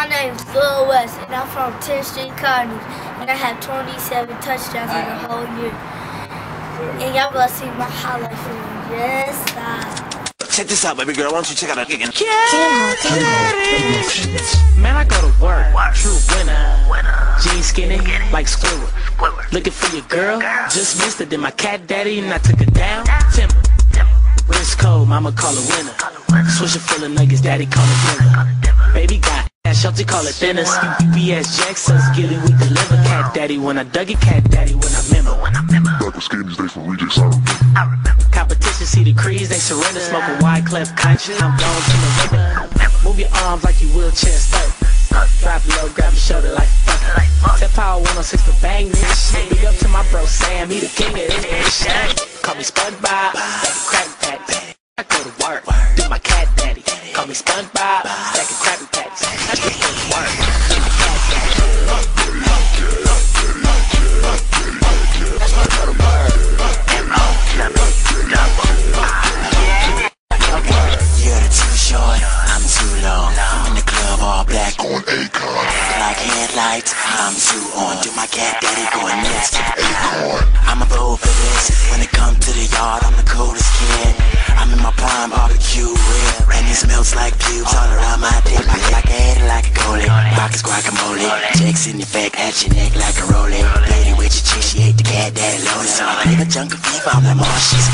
My name's Lil West, and I'm from 10th Street Cardinals, and I have 27 touchdowns in the whole year. And y'all gonna see my highlight film. Yes, I. Check this out, baby girl. Why don't you check out our gig in Man, I go to work. True winner. Jeans skinny, like Squidward. Looking for your girl. Just missed it. Then my cat daddy and I took her down. Timber. Wrist cold, mama call her winner. Swisher full of nuggets, daddy call it dinner. Baby got that shelter, call it thinners. UPS Jackson's Gilly, we deliver. Cat daddy when I dug it, cat daddy when I remember. When I Back with skinny days from rejects, I remember. Competition, see the crease, they surrender. Smoking wide clef conscious, I'm gone to the river. Move your arms like you wheelchair stuck. Drop low, grab your shoulder like fuck. Tip power 106 to bang this shit. Big up to my bro Sam, he the king of this shit. Call me SpongeBob, Krabby Patty. I go to work, Call me SpongeBob, Jack and Krabby Patty. That's the first word. Like headlights. I'm too on. Do my cat daddy going next? Akon, I'm a bold for this. When it comes to the yard, I'm the coolest kid. I'm in my prime barbecue rib. And it smells like pubes all around my dick. Like, like a head, like a goalie. Pockets guacamole. Checks in effect, at your neck like a rolling. Lady with your chick, she ate the cat daddy loaded. So I nigga junk of fever, I'm the mom, oh, she's a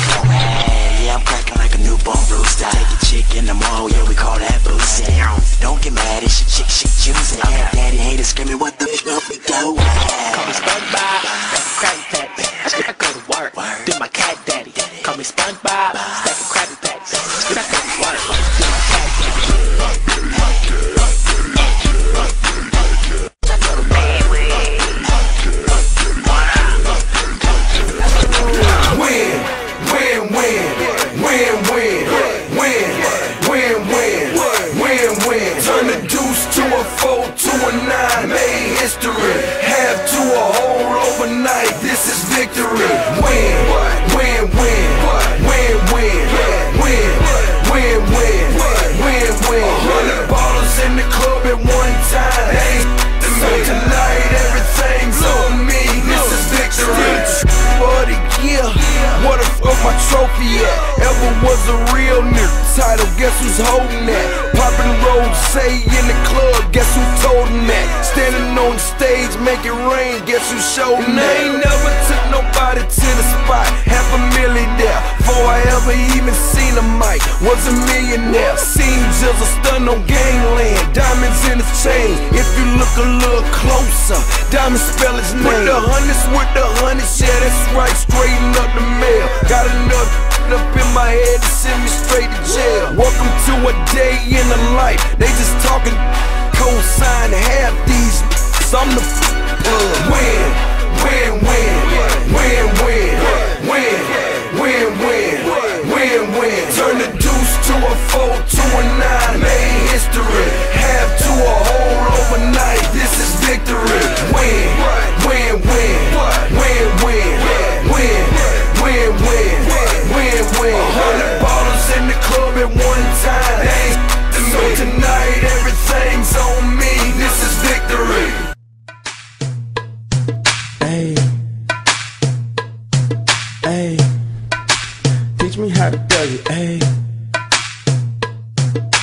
at? Ever was a real nigga? Title, guess who's holding that? Poppin' road, say in the club, guess who told him that? Standing on the stage, make it rain, guess who showed him that? ain't never took nobody to the spot, half a million there. Before I ever even seen a mic, was a millionaire. Seen just a stun on gangland, diamonds in his chain. If you look a little closer, diamond spell his name. With the hundreds, with the hundreds, yeah, that's right, straighten up the mail. Got in my head to send me straight to jail. Welcome to a day in the life. They just talking cosign half these. I'm the plug. Win, win, win, win, it. Hey,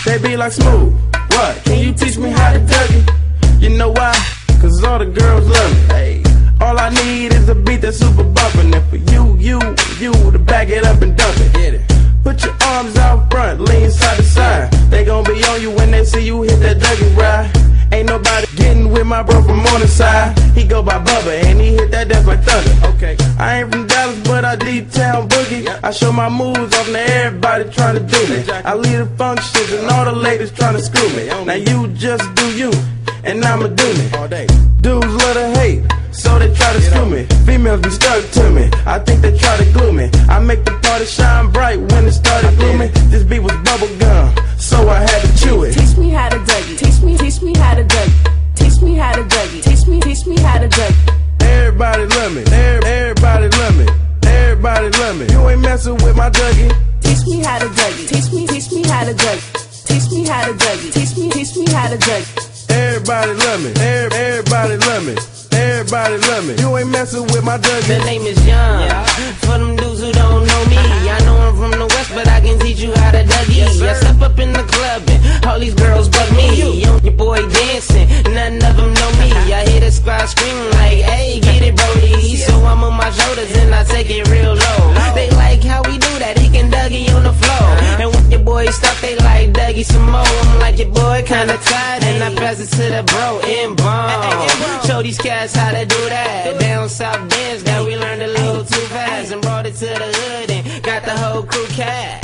they be like smooth. What? Can you teach me how to do it? You know why? Cause all the girls love me. Hey, all I need is a beat that's super bumpin'. And for you, you, you to back it up and dump it. Get it. Put your arms out front, lean side to side. They gon' be on you when they see you hit that Dougie ride. Ain't nobody getting with my bro from on the side. He go by Bubba and he hit that death like thunder. Okay, I ain't from Dallas, but I D-town boogie. I show my moves off to everybody trying to do me. I lead the functions and all the ladies trying to screw me. Now you just do you, and I'ma do me. All day. Dudes love to hate. So they try to screw me. Females be stuck to me. I think they try to glue me. I make the party shine bright when it started glooming. This beat was bubble Everybody me. You ain't messing with my Dougie. Teach me how to Dougie. Teach me, teach me how to Dougie. Teach me how to Dougie. Teach me, teach me how to Dougie. Everybody love me. Every- Everybody love me. Everybody love me. You ain't messing with my The Dougie. name is Young. For them dudes who don't know me, I know I'm from the west, but I can teach you how to Dougie. I step up in the club and all these girls bug me. Yo, your boy dancing, none of them know me. I hear the squad screaming like, "Hey, get it, Brody!" So I'm on my shoulders and I take it real like Dougie some more. I'm like your boy kinda tired, and I pass it to the bro in bomb. Show these cats how to do that. Down south dance that we learned a little too fast and brought it to the hood and got the whole crew cat.